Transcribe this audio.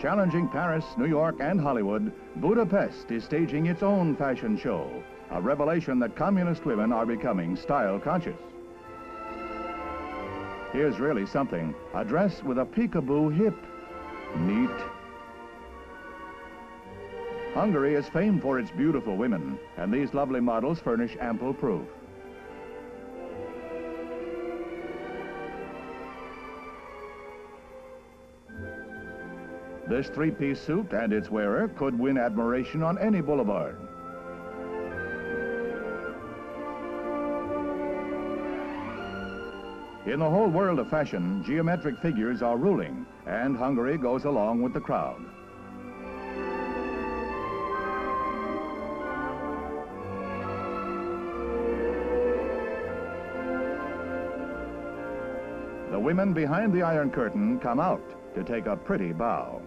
Challenging Paris, New York, and Hollywood, Budapest is staging its own fashion show, a revelation that communist women are becoming style conscious. Here's really something, a dress with a peekaboo hip. Neat. Hungary is famed for its beautiful women, and these lovely models furnish ample proof. This three-piece suit and its wearer could win admiration on any boulevard. In the whole world of fashion, geometric figures are ruling, and Hungary goes along with the crowd. The women behind the Iron Curtain come out to take a pretty bow.